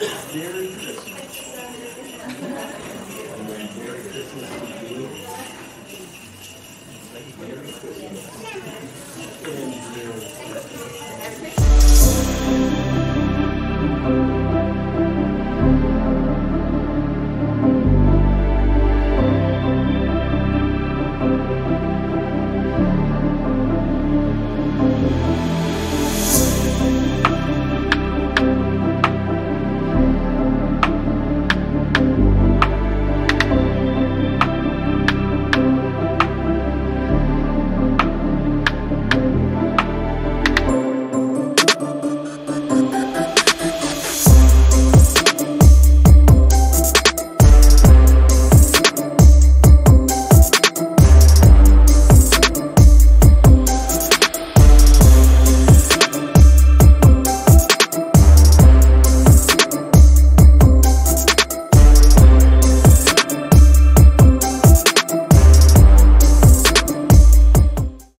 Merry Christmas. and Merry Christmas to you.